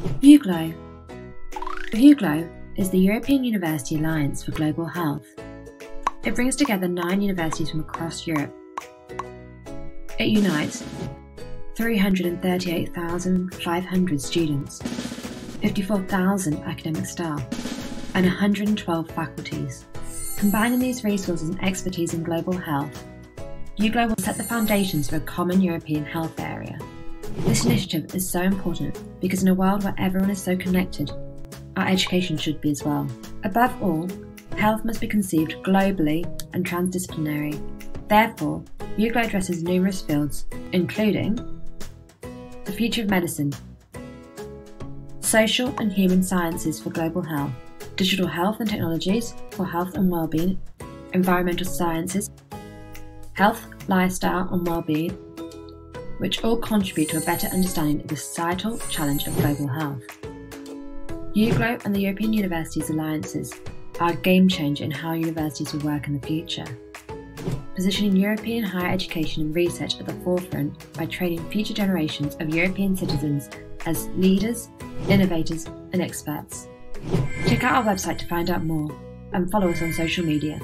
EUGLOH EUGLOH is the European University Alliance for Global Health. It brings together nine universities from across Europe. It unites 338,500 students, 54,000 academic staff, and 112 faculties. Combining these resources and expertise in global health, EUGLOH will set the foundations for a common European health area. This initiative is so important because in a world where everyone is so connected, our education should be as well. Above all, health must be conceived globally and transdisciplinary. Therefore, EUGLOH addresses numerous fields, including the future of medicine, social and human sciences for global health, digital health and technologies for health and well-being, environmental sciences, health, lifestyle and well-being, which all contribute to a better understanding of the societal challenge of global health. EUGLOH and the European Universities Alliances are a game changer in how universities will work in the future, positioning European higher education and research at the forefront by training future generations of European citizens as leaders, innovators, and experts. Check out our website to find out more and follow us on social media.